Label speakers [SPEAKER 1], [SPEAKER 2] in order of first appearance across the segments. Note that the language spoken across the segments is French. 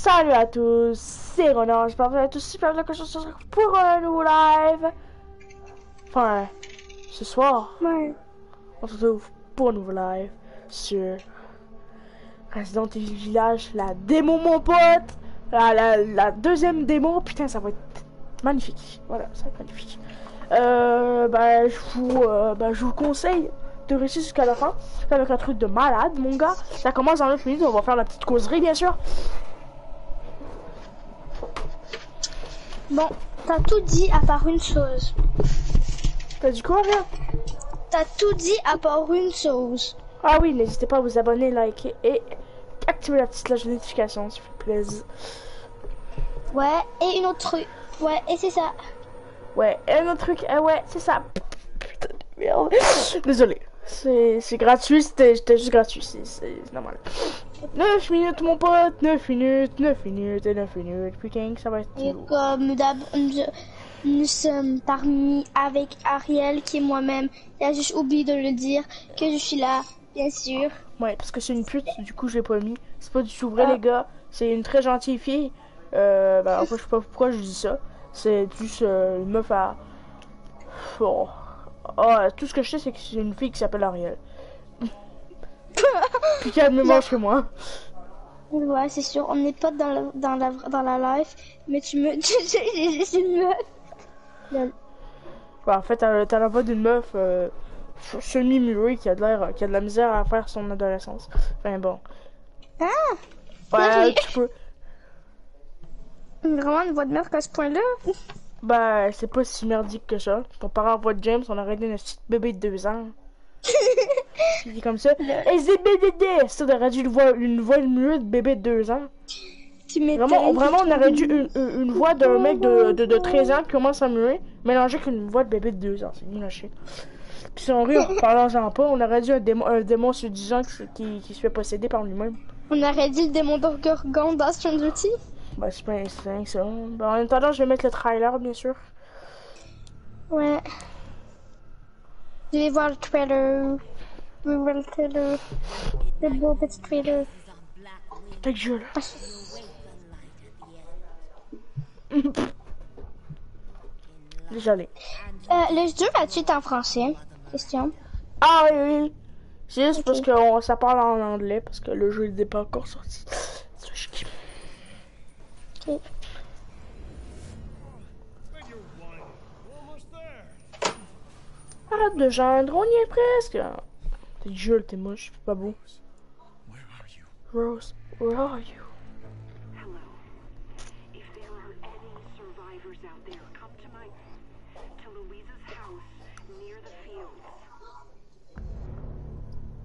[SPEAKER 1] Salut à tous, c'est Ronan, j'espère que vous allez tous super bien que je suis pour un nouveau live. Enfin, ce soir,
[SPEAKER 2] Ouais.
[SPEAKER 1] on se retrouve pour un nouveau live sur Resident Evil Village, la démo mon pote, la, la, la deuxième démo, putain ça va être magnifique, voilà, ça va être magnifique. Euh, bah, je vous, euh, bah, je vous conseille de réussir jusqu'à la fin, être un truc de malade mon gars, ça commence dans 9 minutes, on va faire la petite causerie bien sûr.
[SPEAKER 2] Bon, t'as tout dit à part une chose.
[SPEAKER 1] T'as dit quoi rien
[SPEAKER 2] T'as tout dit à part une chose.
[SPEAKER 1] Ah oui, n'hésitez pas à vous abonner, liker et activer la petite cloche de notification s'il vous plaît.
[SPEAKER 2] Ouais, et une autre truc. Ouais, et c'est ça.
[SPEAKER 1] Ouais, et un autre truc, eh ouais, c'est ça. Putain de merde. Désolé. C'est gratuit, c'était juste gratuit, c'est normal. 9 minutes mon pote, 9 minutes, 9 minutes et 9 minutes. Putain, que ça va être
[SPEAKER 2] Et
[SPEAKER 1] lourd.
[SPEAKER 2] comme d'hab, nous, nous sommes parmi avec Ariel qui est moi-même. Il a juste oublié de le dire que je suis là, bien sûr.
[SPEAKER 1] Ouais, parce que c'est une pute, du coup je l'ai pas mis. C'est pas du tout vrai
[SPEAKER 2] Ah.
[SPEAKER 1] les gars, c'est une très gentille fille. Euh, bah après je sais pas pourquoi je dis ça. C'est juste euh, une meuf à... Oh. Oh, tout ce que je sais c'est que c'est une fille qui s'appelle Ariel. Me mange que moi.
[SPEAKER 2] Ouais, c'est sûr, on n'est pas dans la, dans la, dans la live, mais tu me... J'ai une meuf.
[SPEAKER 1] Ouais, en fait t'as la voix d'une meuf euh, semi-murée qui a de l'air, qui a de la misère à faire son adolescence. Enfin bon.
[SPEAKER 2] Ah
[SPEAKER 1] Ouais, tu peux.
[SPEAKER 2] Vraiment une voix de meuf à ce point-là?
[SPEAKER 1] Bah, c'est pas si merdique que ça. Comparé à la voix de James, on aurait dit un petit bébé de deux ans. Il dit comme ça. Et c'est BDD! Ça aurait dû une voix, une voix muette de bébé de deux ans.
[SPEAKER 2] Tu m'étonnes.
[SPEAKER 1] Vraiment, vraiment, on aurait dû une, une, une voix d'un mec de, de, de 13 ans qui commence à muer, mélangée avec une voix de bébé de deux ans. C'est nul à chier. Puis si on rit en parlant pas, on aurait dû un démon, un démon sur 10 ans qui, qui, qui se fait posséder par lui-même.
[SPEAKER 2] On aurait dit le démon d'Orgorgon dans Stranger Things.
[SPEAKER 1] Bah, c'est pas que ça. Bah, en attendant, je vais mettre le trailer, bien sûr.
[SPEAKER 2] Ouais. Je vais voir le trailer. Je vais voir le trailer. Le beau petit trailer.
[SPEAKER 1] Ta gueule.
[SPEAKER 2] Ah,
[SPEAKER 1] Désolé.
[SPEAKER 2] Euh, le jeu va-tu être en français? Question.
[SPEAKER 1] Ah oui, oui. C'est juste
[SPEAKER 2] Ok.
[SPEAKER 1] parce que on- ça parle en anglais, parce que le jeu n'est pas encore sorti.
[SPEAKER 2] Ok.
[SPEAKER 1] Arrête de gendre, on y est presque. T'es gueule, t'es moche, pas beau. Rose, where are you?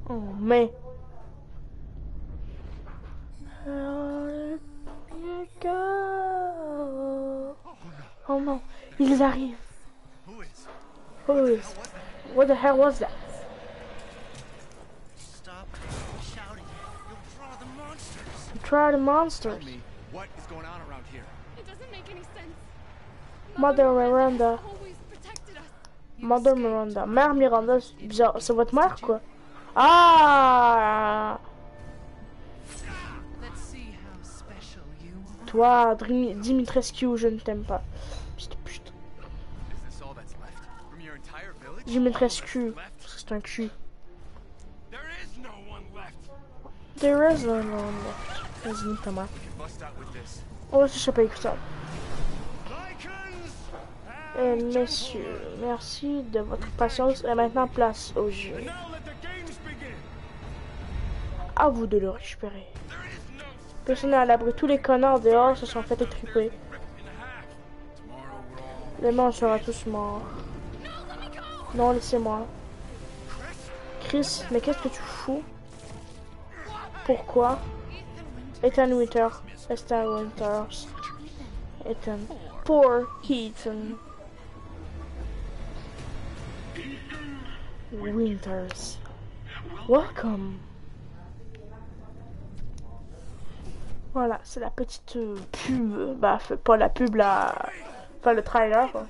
[SPEAKER 1] Oh, mais. Oh non, ils arrivent.
[SPEAKER 3] Who is?
[SPEAKER 1] What the hell was that?
[SPEAKER 3] Stop shouting. You'll draw the monsters.
[SPEAKER 1] Try the monsters.
[SPEAKER 3] Tell me what is going on around here.
[SPEAKER 4] It doesn't make any sense.
[SPEAKER 1] Mother Miranda. Mother Miranda. Mère Miranda, c'est bizarre. C'est votre mère, quoi? Ah!
[SPEAKER 5] Let's see how special you are.
[SPEAKER 1] Toi, Dimi- Dimitrescu, je ne t'aime pas. Dimitrescu,
[SPEAKER 3] Left?
[SPEAKER 1] parce que c'est un cul.
[SPEAKER 3] There is no one left.
[SPEAKER 1] Vas-y,
[SPEAKER 3] this.
[SPEAKER 1] Oh, je sais pas écoutable.
[SPEAKER 3] Lycans!
[SPEAKER 1] Eh, messieurs, merci de votre patience. Et maintenant, place au jeu. À vous de le récupérer. Personne n'est à l'abri. Tous les connards dehors se sont fait étriper. Demain, on sera tous morts. Non, laissez-moi. Chris, mais qu'est-ce que tu fous? Pourquoi? Ethan Winters. Ethan Winters. Ethan. Poor Ethan. Winters. Welcome. Voilà, c'est la petite euh, pub. Bah, pas la pub, la. Enfin, le trailer, quoi.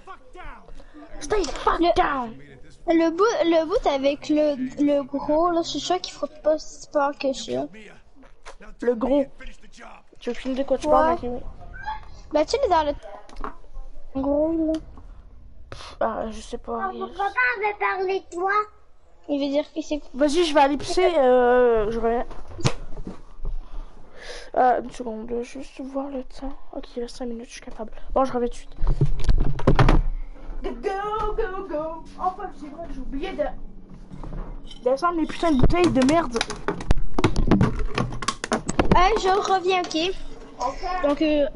[SPEAKER 1] Stay the fuck down!
[SPEAKER 2] Le bout, le bout avec le, le gros, là, je suis sûr qu'il fera pas si peur que ça.
[SPEAKER 1] Le gros. Tu veux filmer de quoi tu
[SPEAKER 2] Ouais.
[SPEAKER 1] parles, Makimi
[SPEAKER 2] Bah, tu es dans le. Gros, là.
[SPEAKER 1] Ah, je sais pas. Ariel.
[SPEAKER 2] Papa veut parler de toi. Il veut dire que c'est.
[SPEAKER 1] Vas-y, je vais aller pisser. Euh, je reviens. Euh, une seconde, juste voir le temps. Ok, il reste 5 minutes, je suis capable. Bon, je reviens tout de suite. Go, go, go! Enfin, c'est vrai que j'ai oublié de descendre mes putains de bouteilles de merde.
[SPEAKER 2] Ah, je reviens, ok? Donc, euh,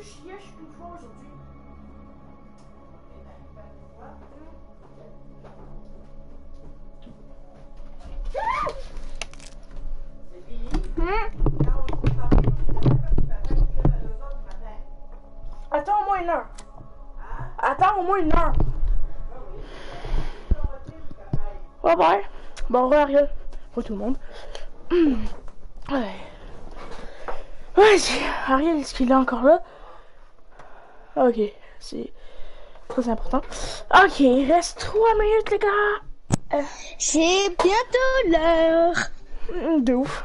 [SPEAKER 1] Juste chié une fois aujourd'hui. Attends au moins une heure. Attends au moins une heure. Bye bye. Bon, revoir, Ariel. Au tout le monde. Ouais. Ariel, est-ce qu'il est encore là? Ok, c'est très important. Ok, il reste 3 minutes, les gars.
[SPEAKER 2] c'est bientôt l'heure.
[SPEAKER 1] Hum, De ouf.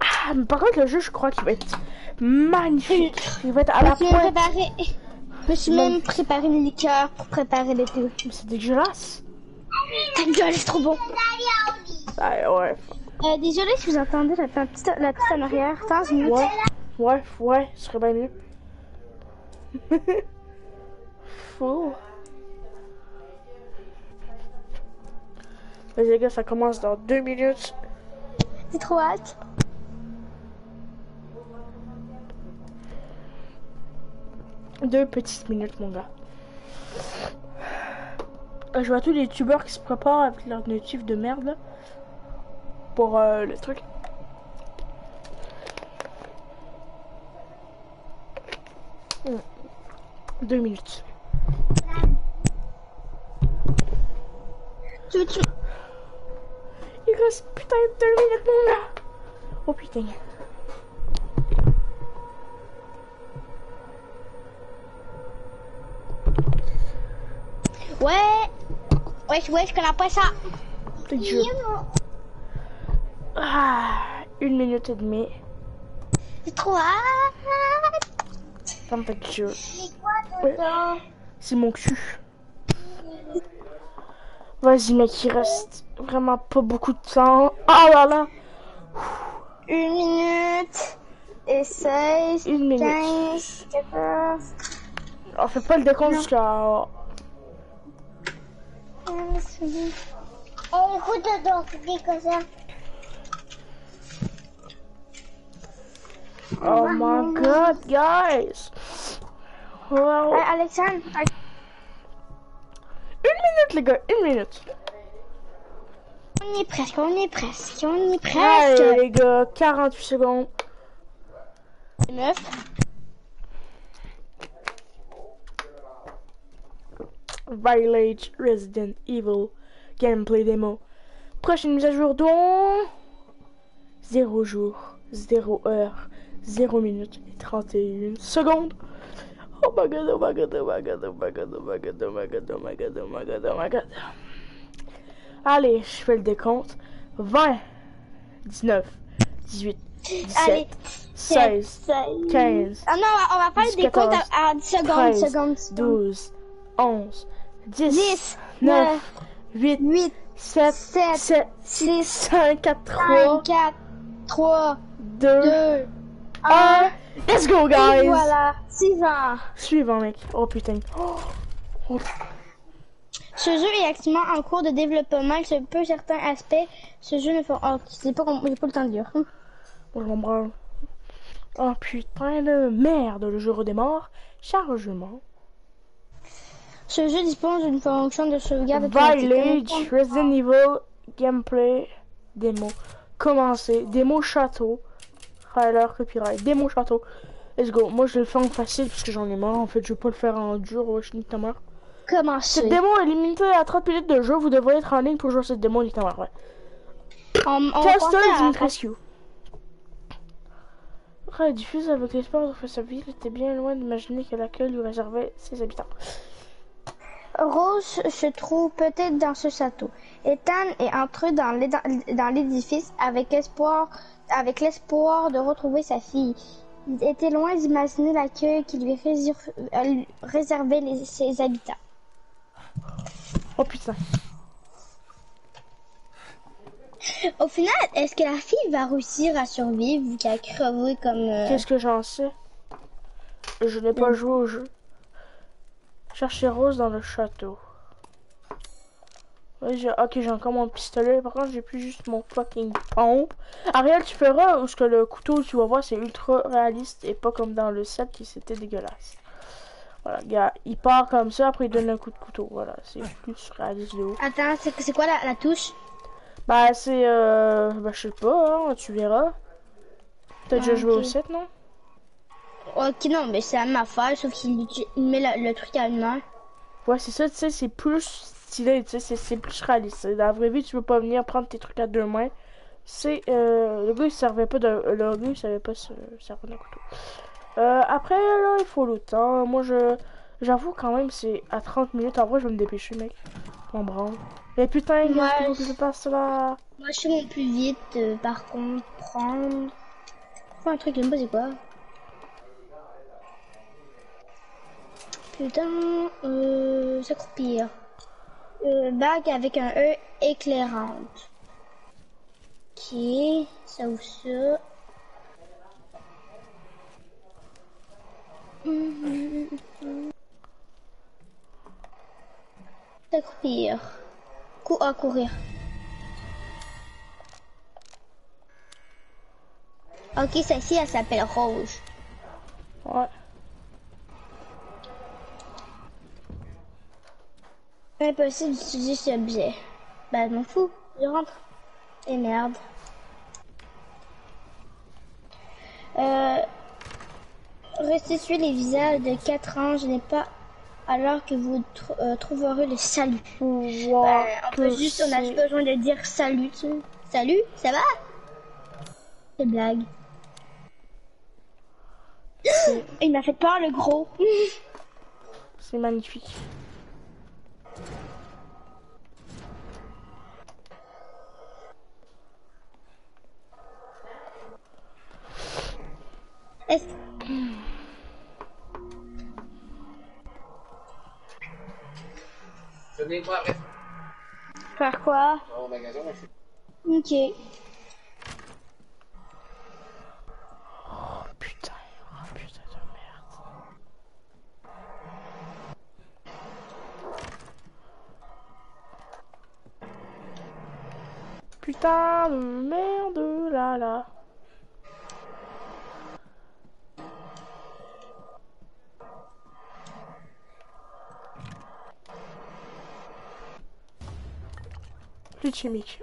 [SPEAKER 1] Ah, mais par contre, le jeu, je crois qu'il va être magnifique. Il va être à
[SPEAKER 2] Je
[SPEAKER 1] la pointe.
[SPEAKER 2] préparé. Je me suis même préparé une liqueur pour préparer le tout.
[SPEAKER 1] Mais C'est dégueulasse.
[SPEAKER 2] Ta gueule, c'est trop bon.
[SPEAKER 1] Ah, ouais.
[SPEAKER 2] Euh, désolé si vous entendez la petite, la petite en arrière. Attends minute.
[SPEAKER 1] Ouais. Ouais, ouais, ce serait bien mieux. Fou. Vas-y, les gars, ça commence dans 2 minutes.
[SPEAKER 2] C'est trop hâte.
[SPEAKER 1] Deux petites minutes, mon gars. Euh, Je vois tous les youtubeurs qui se préparent avec leur notif de merde pour euh, le truc. Hmm. Deux minutes.
[SPEAKER 2] Tu veux, tu...
[SPEAKER 1] Il reste putain de deux minutes, mon gars. Oh putain.
[SPEAKER 2] Ouais. Ouais, ouais, je connais pas ça.
[SPEAKER 1] Dur. Ah, une minute et demie.
[SPEAKER 2] C'est trop hâte.
[SPEAKER 1] Dur.
[SPEAKER 2] C'est quoi
[SPEAKER 1] Ouais. C'est mon cul. Vas-y, mec, il reste vraiment pas beaucoup de temps. Ah là là.
[SPEAKER 2] Une minute. Et 16,
[SPEAKER 1] Une minute.
[SPEAKER 2] 15, 14,
[SPEAKER 1] On fait pas le décompte jusqu'à.
[SPEAKER 2] 15, Oh, écoute donc, dis comme ça.
[SPEAKER 1] Oh my god, guys. Wow.
[SPEAKER 2] Alexandre,
[SPEAKER 1] Une minute, les gars, une minute.
[SPEAKER 2] on est presque, on est presque, on est
[SPEAKER 1] Allez,
[SPEAKER 2] presque.
[SPEAKER 1] les gars, 48 secondes.
[SPEAKER 2] Neuf.
[SPEAKER 1] Village Resident Evil gameplay démo. Prochaine mise à jour dans 0 jour, 0 heure, 0 minute et 31 secondes. Oh my god, oh my god, oh my god, oh my god, oh my god, oh my god, oh my god, oh my god, oh my god. Allez, je fais le décompte. 20, 19, 18, 17,
[SPEAKER 2] Allez,
[SPEAKER 1] 16,
[SPEAKER 2] sept,
[SPEAKER 1] 15,
[SPEAKER 2] Ah non, on va faire des
[SPEAKER 1] 14,
[SPEAKER 2] comptes à, à 10 secondes,
[SPEAKER 1] 13,
[SPEAKER 2] secondes, secondes.
[SPEAKER 1] 12, 11, 10,
[SPEAKER 2] 10,
[SPEAKER 1] 9,
[SPEAKER 2] 9,
[SPEAKER 1] 8,
[SPEAKER 2] 8,
[SPEAKER 1] 7,
[SPEAKER 2] 7,
[SPEAKER 1] 7,
[SPEAKER 2] 6,
[SPEAKER 1] 5, 4, 3,
[SPEAKER 2] 5, 4, 3,
[SPEAKER 1] 2,
[SPEAKER 2] 2,
[SPEAKER 1] 1.
[SPEAKER 2] 1.
[SPEAKER 1] Let's go,
[SPEAKER 2] Et
[SPEAKER 1] guys!
[SPEAKER 2] voilà, 6 ans.
[SPEAKER 1] Suivant, mec. Oh putain. Oh,
[SPEAKER 2] Ce jeu est actuellement en cours de développement. Il se peut certains aspects. Ce jeu ne fait... Oh, c'est pas, j'ai pas le temps de dire.
[SPEAKER 1] oh, je m'en. Oh putain de merde, le jeu redémarre. Chargement.
[SPEAKER 2] Ce jeu dispose d'une fonction de sauvegarde.
[SPEAKER 1] Village, Resident Evil, gameplay, démo. Commencer, démo château. Trailer, copyright, démo château. Let's go. Moi, je le faire en facile parce que j'en ai marre. En fait, je vais pas le faire en dur. Ouais, je nique ta mère.
[SPEAKER 2] Commencer.
[SPEAKER 1] Cette démo est limitée à 30 minutes de jeu. Vous devrez être en ligne pour jouer à cette démo. Nique ta mère, ouais.
[SPEAKER 2] On, on
[SPEAKER 1] Castle Dimitrescu. Après, diffuse avec l'espoir de faire sa ville, était bien loin d'imaginer que l'accueil lui réservait ses habitants.
[SPEAKER 2] Rose se trouve peut-être dans ce château. Ethan est entré dans l'édifice avec espoir, avec l'espoir de retrouver sa fille. Il était loin d'imaginer l'accueil qui lui euh, réservait les- ses habitants.
[SPEAKER 1] Oh putain.
[SPEAKER 2] Au final, est-ce que la fille va réussir à survivre ou qu'elle crever comme... euh,
[SPEAKER 1] Qu'est-ce que j'en sais? Je n'ai pas joué au jeu. Chercher Rose dans le château. Ouais. Ok, j'ai encore mon pistolet. Par contre, j'ai plus juste mon fucking pompe. Ariel, tu feras où ce que le couteau, tu vas voir, c'est ultra réaliste et pas comme dans le set qui c'était dégueulasse. Voilà, gars, il part comme ça, après il donne un coup de couteau. Voilà, c'est plus réaliste de ouf.
[SPEAKER 2] Attends, c'est c'est quoi la, la touche?
[SPEAKER 1] Bah, c'est. Euh... Bah, je sais pas, hein, tu verras. T'as déjà
[SPEAKER 2] Ah,
[SPEAKER 1] joué
[SPEAKER 2] ok.
[SPEAKER 1] au set, non?
[SPEAKER 2] Ok, non, mais c'est la même affaire, sauf qu'il met la- le truc à une heure.
[SPEAKER 1] Ouais, c'est ça, tu sais, c'est plus stylé, tu sais, c'est- plus réaliste. Dans la vraie vie, tu peux pas venir prendre tes trucs à deux mains. C'est. Euh... Le gars, il servait pas de. Le gars, il savait pas se servir d'un couteau. Euh, après, là, il faut le temps. Moi, je. J'avoue, quand même, c'est à 30 minutes. En vrai, je vais me dépêcher, mec. M'en branle. Mais putain, qu'est-ce qu'il faut que je passe là
[SPEAKER 2] Moi, je fais mon plus vite, euh, par contre, prendre... Faut un truc, je sais pas c'est quoi? Putain, euh, s'accroupir. Bague avec un E éclairante. Ok, ça ou ça. S'accroupir. Cou à courir. Ok, celle-ci, elle s'appelle Rouge.
[SPEAKER 1] Ouais.
[SPEAKER 2] Impossible d'utiliser cet objet. Bah, je m'en fous. Je rentre. Et merde. Euh, restituer les visages de 4 ans, je n'ai pas. Alors que vous tr- euh, trouverez le salut.
[SPEAKER 1] Wow,
[SPEAKER 2] Bah, on peut juste, on a juste besoin de dire salut. Salut, ça va? C'est blague. Il m'a fait peur, le gros.
[SPEAKER 1] C'est magnifique.
[SPEAKER 2] Est-ce Faire quoi Ok.
[SPEAKER 1] Oh putain, oh putain de merde. Putain de merde là là. Plus de chimique.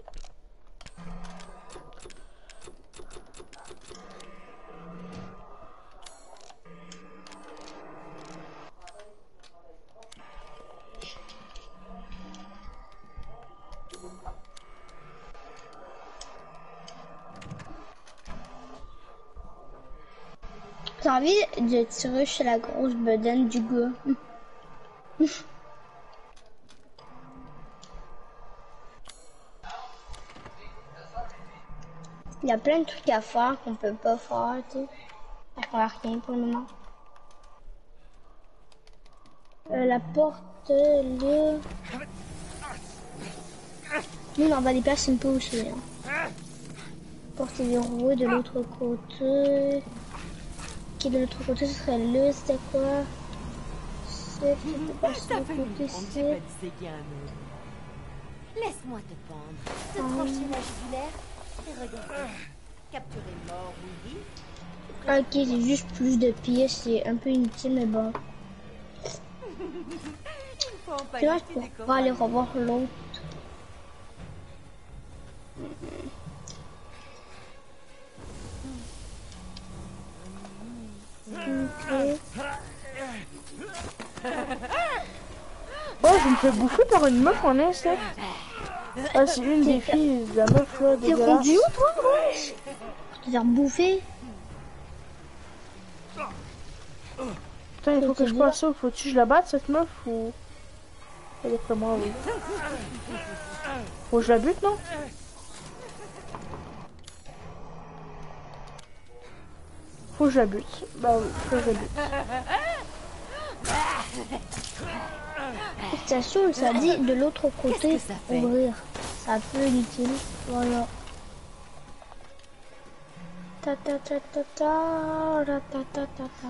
[SPEAKER 2] J'ai envie de tirer chez la grosse bedaine du gars. Il y a plein de trucs à faire qu'on peut pas faire, tu sais. Fait qu'on a rien pour le moment. Euh, la porte, là... Nous, on va des places un peu aussi, hein. Porte verrouillée de l'autre côté. Qui de l'autre côté, ce serait là, c'était quoi? C'est le côté, c'est...
[SPEAKER 6] Laisse-moi te pendre, te trancher la jugulaire et. Capturer mort ou vif,
[SPEAKER 2] Ok, c'est juste plus de pièces, c'est un peu inutile, mais bon. Tu vois, je pourrais aller revoir l'autre.
[SPEAKER 1] Oh, je me fais bouffer par une meuf en insecte. Ah, c'est une des filles de la meuf là,
[SPEAKER 2] T'es rendu où, toi, wesh Pour te faire bouffer
[SPEAKER 1] Putain, il faut que je passe ça. Faut-tu que je la batte cette meuf ou. Elle est après moi, oui. Faut que je la bute, non Faut que je la bute. Bah oui, faut que je la bute.
[SPEAKER 2] Ça saoule, ça dit de l'autre côté,
[SPEAKER 6] ça fait
[SPEAKER 2] ouvrir. C'est un peu inutile. Voilà. Ta ta ta ta ta, ta ta ta ta.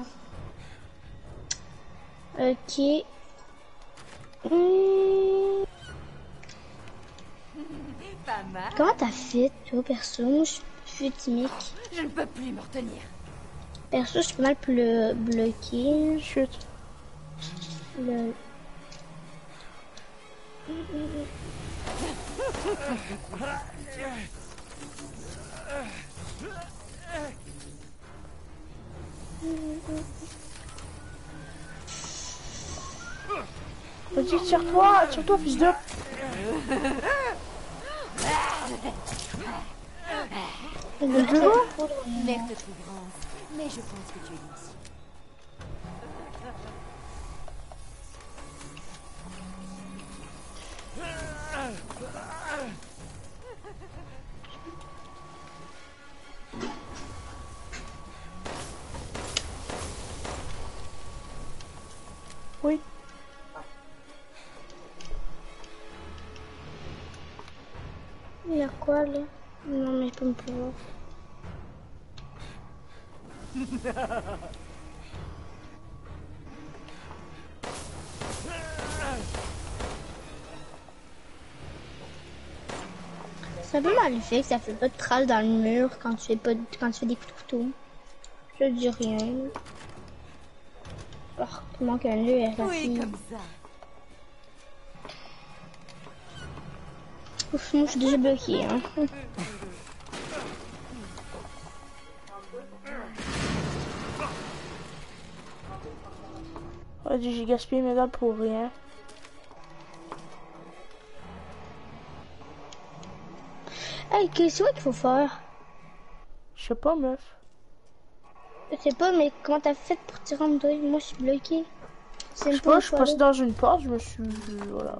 [SPEAKER 2] Ok. Hmm,
[SPEAKER 6] Pas mal.
[SPEAKER 2] Comment t'as fait, toi, perso? Moi, je je suis timide.
[SPEAKER 6] Je ne peux plus me retenir.
[SPEAKER 2] Perso, je suis mal blo- bloqué.
[SPEAKER 1] Chut.
[SPEAKER 2] Le...
[SPEAKER 1] Vas-y, tire-toi, tire-toi, fils de. Mais je
[SPEAKER 6] pense que tu es
[SPEAKER 2] quoi, là? Non, mais je peux me plus voir. C'est un peu mal fait que ça fait pas de traces dans le mur quand tu fais pas de- quand tu fais des coups de couteau. Je dis rien. Alors, il manque un à la
[SPEAKER 6] Oui, comme ça.
[SPEAKER 2] Ouf, moi je suis déjà bloqué, hein.
[SPEAKER 1] J'ai gaspillé mes dalles pour rien.
[SPEAKER 2] Hey, qu'est-ce qu'il faut faire
[SPEAKER 1] Je sais pas, meuf.
[SPEAKER 2] Je sais pas, mais comment t'as fait pour tirer en Moi je suis bloqué.
[SPEAKER 1] Je sais pas, je suis passé dans une porte, je me suis. Voilà.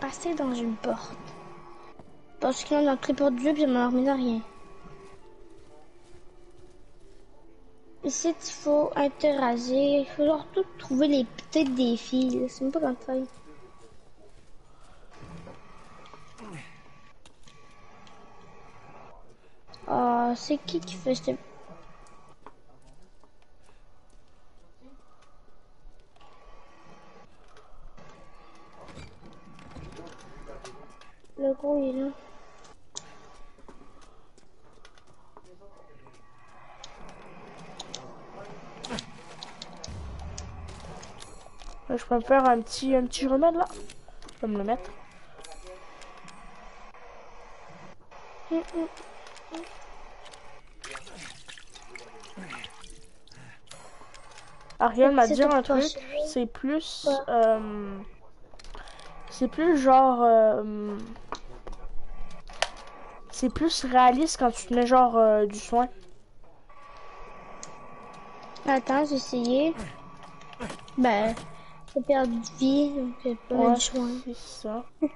[SPEAKER 2] Passé dans une porte. Parce là, dans le triport du jeu, puis m'a remis à rien. Ici, il faut interagir. Il faut genre tout trouver les filles. là. C'est même pas quand ça. C'est qui qui fait ce...
[SPEAKER 1] me faire un petit, un petit remède là. Je vais me le mettre. Ariel m'a dit un truc, c'est plus... Euh, c'est plus genre... euh, c'est plus réaliste quand tu te mets genre euh, du soin.
[SPEAKER 2] Attends, j'ai essayé. Ben, faut perdre de vie, donc j'ai pas
[SPEAKER 1] ouais,
[SPEAKER 2] choix.
[SPEAKER 1] C'est ça.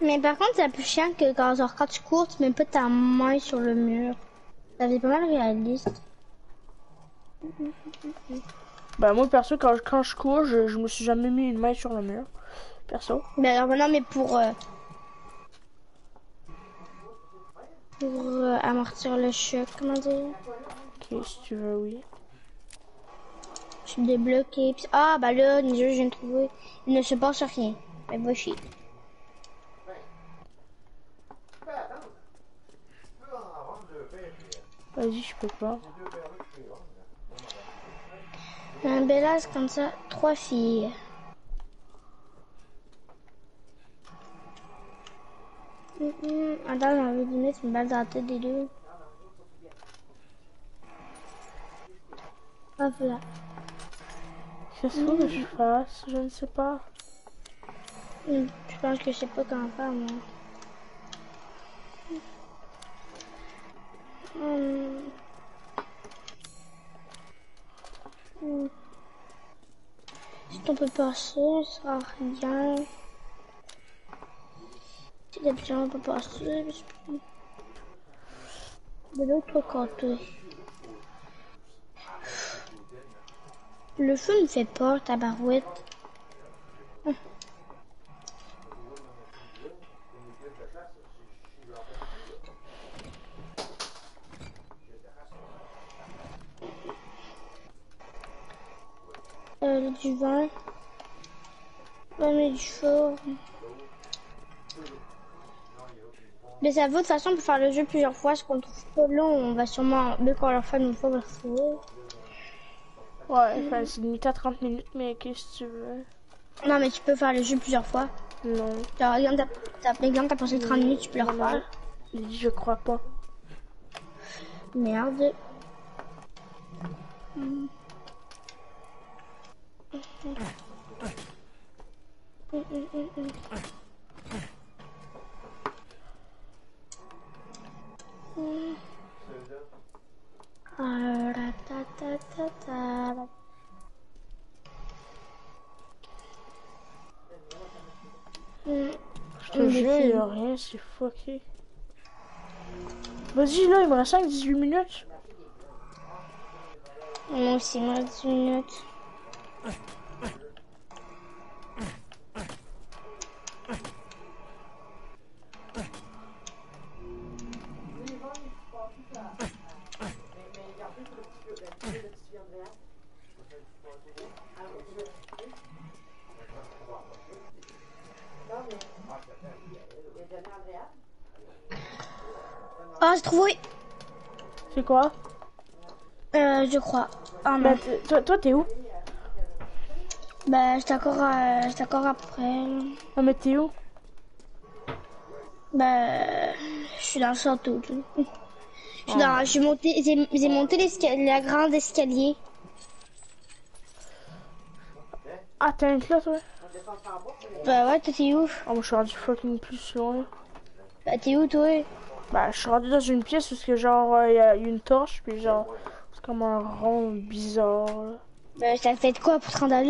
[SPEAKER 2] Mais par contre, c'est plus chiant que quand, genre, quand tu cours, tu mets pas ta main sur le mur. Ça fait pas mal réaliste.
[SPEAKER 1] Bah moi perso quand, je- quand je cours, je, je me suis jamais mis une main sur le mur. Perso.
[SPEAKER 2] Mais alors maintenant, mais pour... euh, pour euh, amortir le choc, comment dire?
[SPEAKER 1] Ok, si tu veux, oui.
[SPEAKER 2] Je suis débloqué. Ah, bah là, je viens de trouver. Il ne se passe rien. Mais va chier.
[SPEAKER 1] Vas-y, je peux pas.
[SPEAKER 2] Un bel as comme ça, trois filles. Hum, hum. Attends, j'ai envie de mettre une balle dans la tête des deux. Ah, voilà.
[SPEAKER 1] Qu'est-ce qu'il faut que je fasse Je ne sais pas.
[SPEAKER 2] Hum, Je pense que je sais pas comment faire, moi. Hum. Si on peut passer, ça sera rien. Si d'habitude on peut passer, de l'autre côté. Le feu me fait peur, tabarouette. Euh, du vin. Mais. Mais ça vaut de toute façon pour faire le jeu plusieurs fois, ce qu'on trouve pas long, on va sûrement, dès qu'on le fait une fois, on va le trouver.
[SPEAKER 1] Ouais, enfin, c'est limité à 30 minutes, mais qu'est-ce que tu veux?
[SPEAKER 2] Non, mais tu peux faire le jeu plusieurs fois.
[SPEAKER 1] Non.
[SPEAKER 2] Genre, exemple, t'as, passé 30 minutes, tu peux le refaire.
[SPEAKER 1] Je crois pas.
[SPEAKER 2] Merde. Ah, ta, ta, ta, ta. Hmm.
[SPEAKER 1] Je te jure, il y a rien, c'est fucké. Vas-y, là, il me reste 5-18 minutes.
[SPEAKER 2] Moi aussi, moi, 10 minutes. Crois. Ah
[SPEAKER 1] Bah, toi, toi, t'es où?
[SPEAKER 2] Bah, j'étais encore, à- j'étais encore après.
[SPEAKER 1] Non, mais t'es où?
[SPEAKER 2] Bah, je suis dans le château. Je suis dans, je suis monté, j'ai, j'ai monté l'escalier, la grande escalier.
[SPEAKER 1] Ah, t'es un là, toi
[SPEAKER 2] Bah ouais, toi t'es où?
[SPEAKER 1] Oh, moi, je suis rendu fucking plus loin.
[SPEAKER 2] Bah t'es où toi?
[SPEAKER 1] Bah, je suis rendu dans une pièce parce que, genre, euh, il y a une torche, puis genre, comme un rond bizarre. là.
[SPEAKER 2] Bah t'as fait quoi pour te rendre à?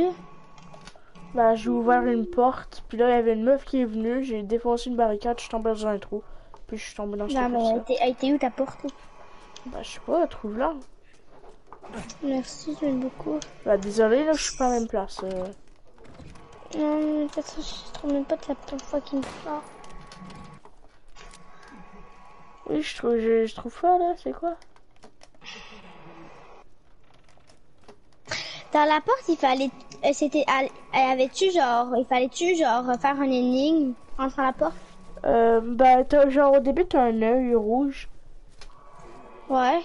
[SPEAKER 1] Bah, j'ai ouvert une porte, puis là, il y avait une meuf qui est venue, j'ai défoncé une barricade, je suis tombé dans un trou. Puis je suis tombé dans cette
[SPEAKER 2] Non mais elle était, où ta porte?
[SPEAKER 1] Bah, je sais pas, trouve là.
[SPEAKER 2] Merci, j'aime beaucoup.
[SPEAKER 1] Bah, désolé, là, je suis pas à la même place. euh.
[SPEAKER 2] Non, mais de toute façon, je trouve même pas de la ton fucking porte.
[SPEAKER 1] Oui, je trouve, je, je trouve pas, là, c'est quoi?
[SPEAKER 2] Dans la porte, il fallait, euh, c'était, elle, elle avait-tu genre, il fallait-tu genre faire un énigme entre dans la porte?
[SPEAKER 1] Euh, bah, t'as, genre, au début, t'as un œil rouge.
[SPEAKER 2] Ouais.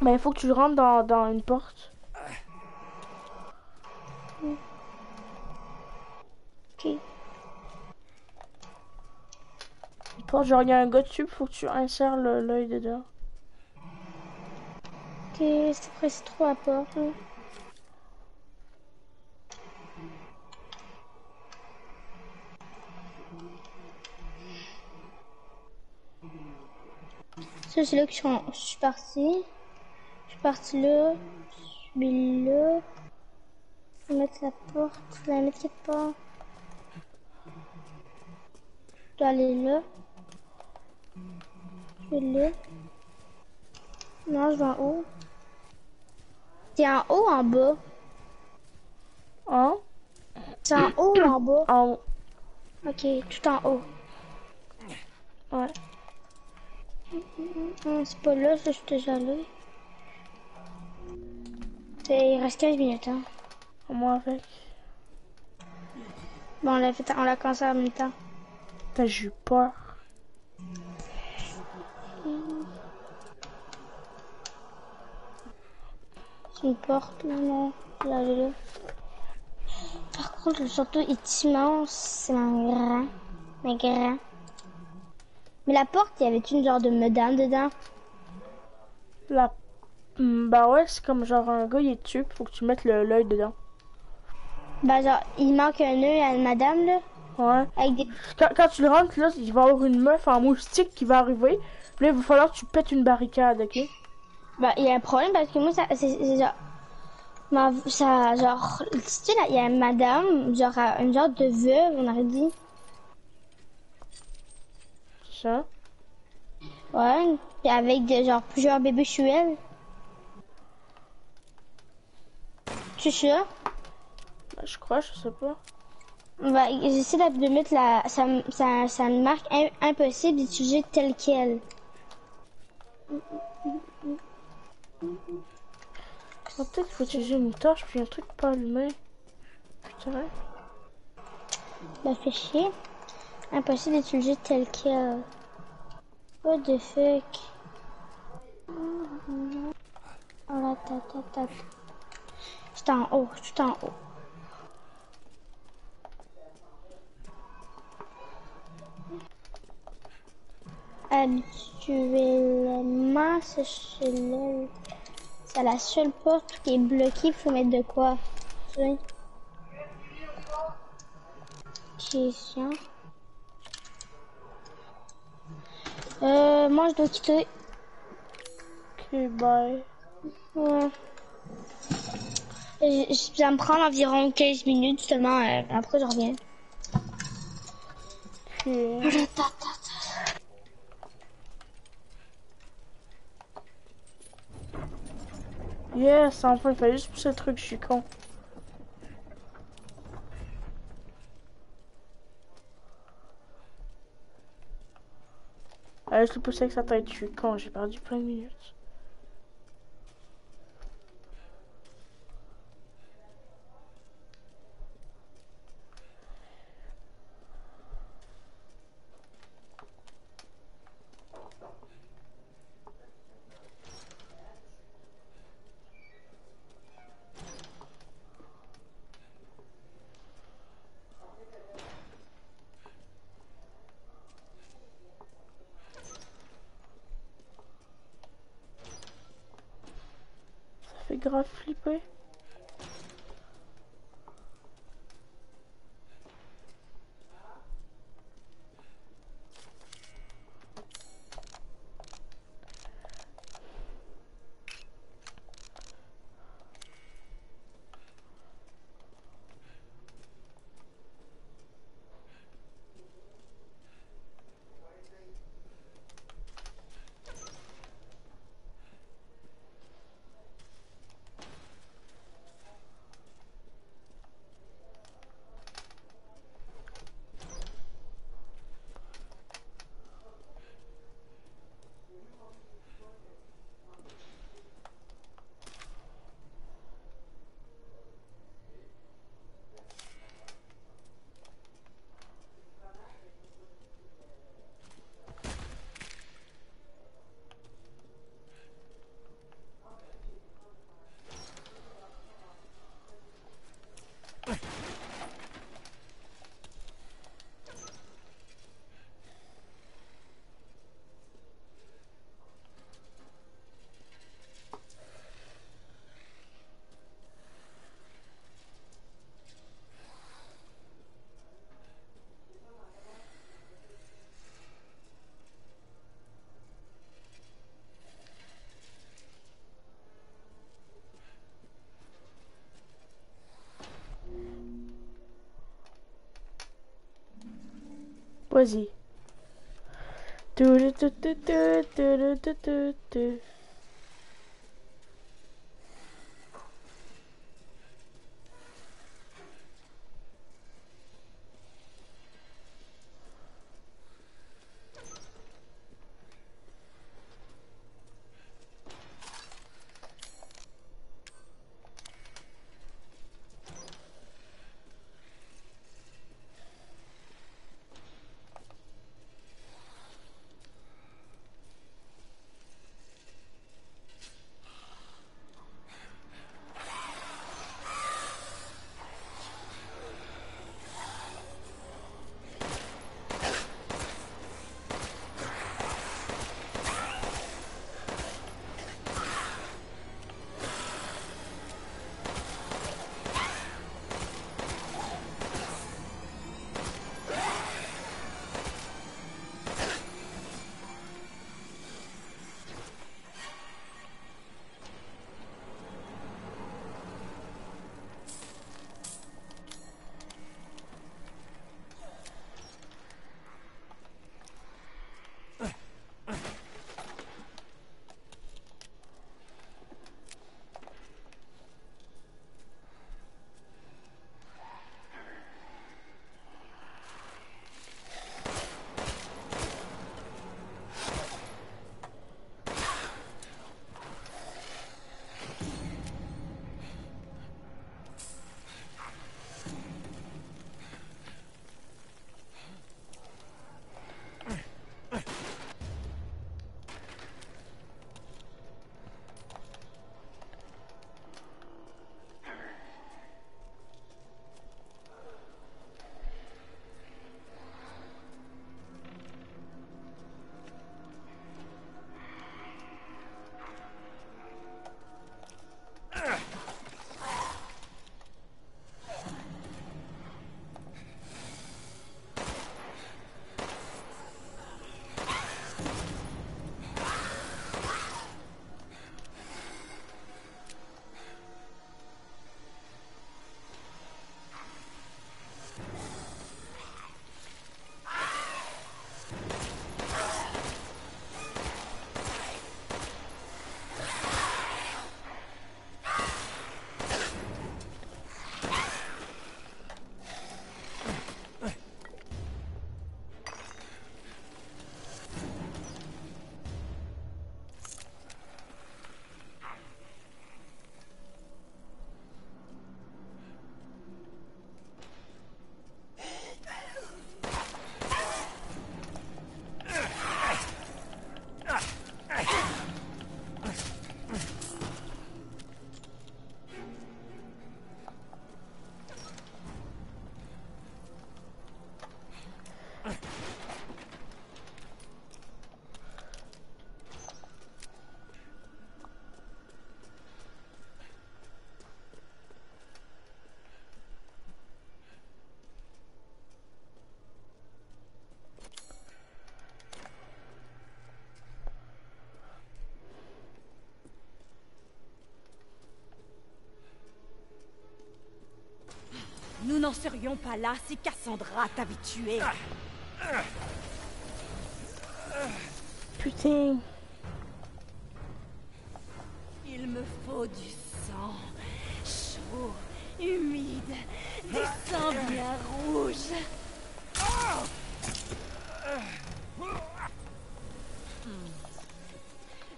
[SPEAKER 1] Mais il faut que tu rentres dans, dans une porte.
[SPEAKER 2] Ok.
[SPEAKER 1] Une porte, genre, il y a un gars dessus, faut que tu insères l'œil dedans.
[SPEAKER 2] Ok, c'est c'est trop la porte. hein. Ça, c'est là que je suis, en- je suis. Je partie là. Je suis là. Faut mettre la porte. La mettre quelque part. Je dois aller là. Je vais là. Non, je vais en haut. T'es en haut ou en bas?
[SPEAKER 1] Hein?
[SPEAKER 2] C'est en haut ou en bas?
[SPEAKER 1] En haut.
[SPEAKER 2] Ok, tout en haut.
[SPEAKER 1] Ouais.
[SPEAKER 2] C'est pas là, ça, je suis déjà allé. Il reste 15 minutes, hein.
[SPEAKER 1] Moi avec.
[SPEAKER 2] Bon, on l'a fait, on l'a commencé en même temps.
[SPEAKER 1] Putain, j'ai eu peur.
[SPEAKER 2] C'est une porte, non? Là, là. Par contre, le château est immense, c'est un grand. Mais grand. Mais la porte, il y avait une genre de medane dedans.
[SPEAKER 1] La... Hmm, Bah ouais, c'est comme genre un gars, il est dessus, faut que tu mettes le- l'œil dedans.
[SPEAKER 2] Bah, genre, il manque un œil à une madame, là.
[SPEAKER 1] Ouais.
[SPEAKER 2] Avec des.
[SPEAKER 1] Quand, quand tu le rentres, là, il va y avoir une meuf en moustique qui va arriver. Puis là, il va falloir que tu pètes une barricade, ok?
[SPEAKER 2] Bah, il y a un problème parce que moi, ça, c'est, c'est genre. Ma, ça, genre. Tu sais, là, il y a une madame, genre, euh, une genre de veuve, on aurait dit.
[SPEAKER 1] Ça?
[SPEAKER 2] Ouais. Avec des, genre, plusieurs bébés chuelles. Tu sais ça?
[SPEAKER 1] Bah, je crois, je sais pas.
[SPEAKER 2] Bah, j'essaie de mettre la, ça, ça, ça me marque im- impossible d'utiliser tel quel.
[SPEAKER 1] Peut-être qu'il faut utiliser une torche puis un truc pas allumé. Putain.
[SPEAKER 2] Bah, fait chier. Impossible d'utiliser tel quel. What the fuck? Oh là, ta, ta, ta. Tout en haut, tout en haut. Habituellement, c'est la seule porte qui est bloquée. Faut mettre de quoi? Sais? Question. Euh, moi je dois quitter.
[SPEAKER 1] Ok, bye.
[SPEAKER 2] Ouais. Ça me prendre environ 15 minutes seulement. euh, après je reviens.
[SPEAKER 1] Ok. Yes, enfin, il fallait juste pousser le truc, je suis con. Ah, je l'ai poussé avec sa tête, je suis con, j'ai perdu plein de minutes. Fait grave flipper.
[SPEAKER 6] choisi. N'en serions pas là si Cassandra t'avait tué.
[SPEAKER 1] Putain.
[SPEAKER 6] Il me faut du sang. Chaud, humide, du sang bien rouge. Hmm.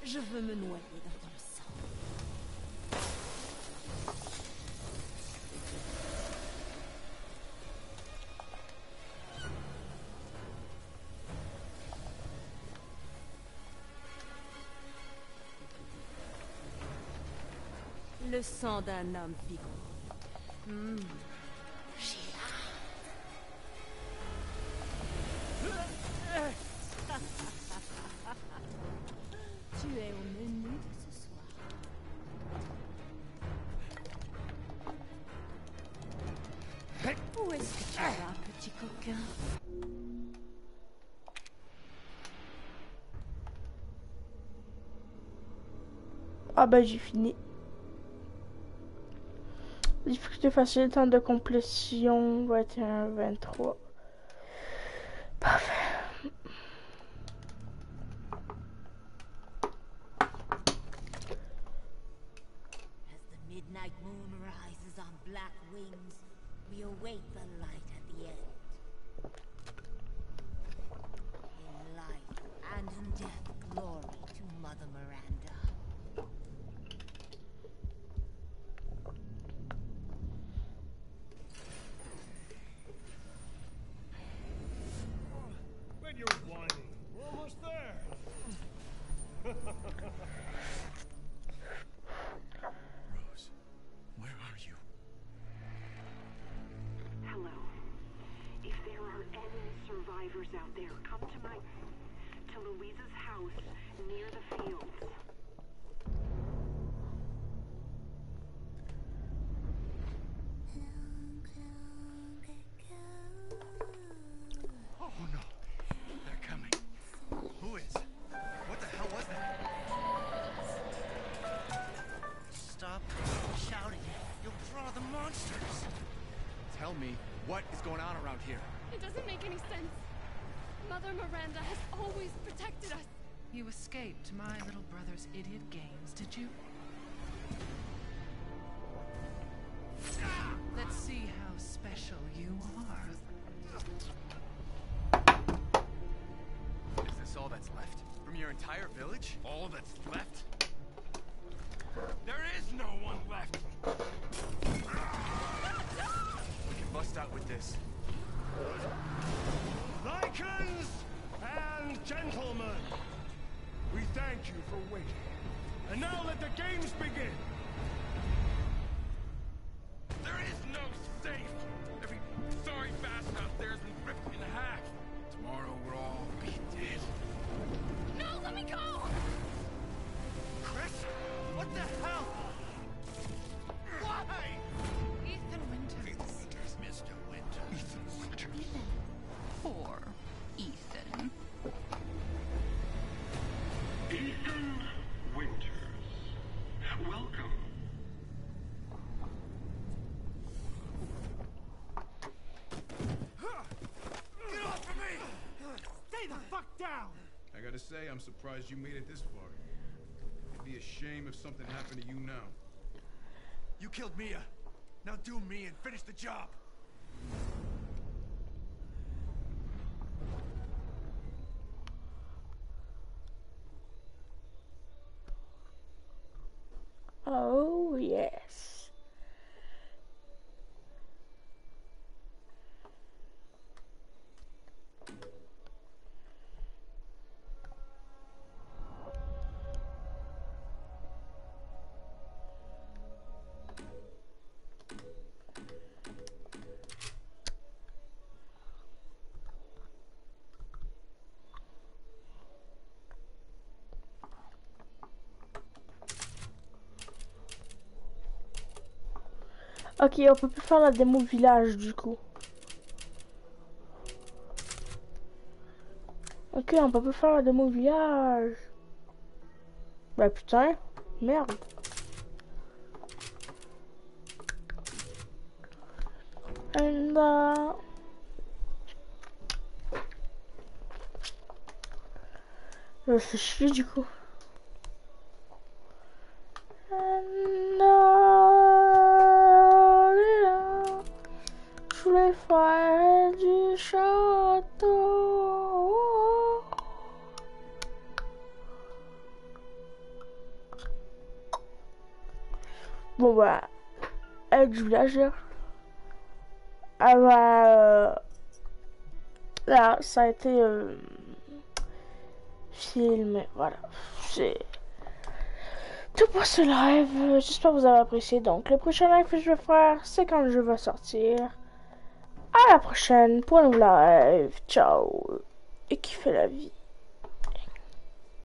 [SPEAKER 6] Je veux me noyer sang d'un homme. J'ai hâte. tu es au menu de ce soir. Où est-ce que tu vas, petit coquin?
[SPEAKER 1] Ah bah j'ai fini. Difficulté facile, temps de complétion 21,
[SPEAKER 3] here?
[SPEAKER 4] It doesn't make any sense. Mother Miranda has always protected us.
[SPEAKER 5] You escaped my little brother's idiot games, did you?
[SPEAKER 7] Thank you for waiting. And now let the games begin. There is no safe. Every sorry bastard out there has been ripped in half. Tomorrow we'll all be dead.
[SPEAKER 4] No, let me go!
[SPEAKER 7] Chris, what the hell?
[SPEAKER 8] Say, I'm surprised you made it this far. It'd be a shame if something happened to you now.
[SPEAKER 3] You killed Mia. Now do me and finish the job.
[SPEAKER 1] Ok, on peut plus faire la démo village du coup. Ok, on peut plus faire la démo village. Bah putain, merde. And uh... Je fais chier du coup. Village. Elle va... euh, Là, ça a été... euh, filmé, voilà. C'est... Tout pour ce live, j'espère que vous avez apprécié. Donc, le prochain live que je vais faire, c'est quand le jeu va sortir. À la prochaine pour un live. Ciao. Et kiffez la vie.